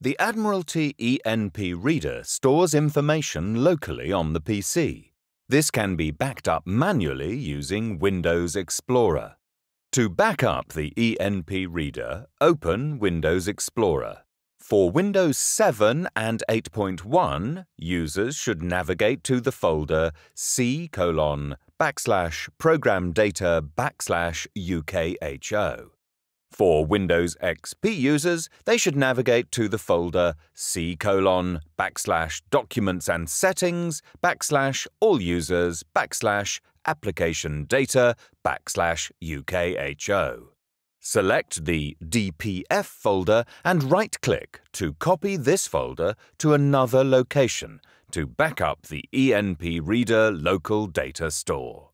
The Admiralty ENP Reader stores information locally on the PC. This can be backed up manually using Windows Explorer. To back up the ENP Reader, open Windows Explorer. For Windows 7 and 8.1, users should navigate to the folder C colon backslash program data backslash UKHO. For Windows XP users, they should navigate to the folder C colon backslash documents and settings backslash all users backslash application data backslash UKHO. Select the DPF folder and right-click to copy this folder to another location to back up the ENP Reader local data store.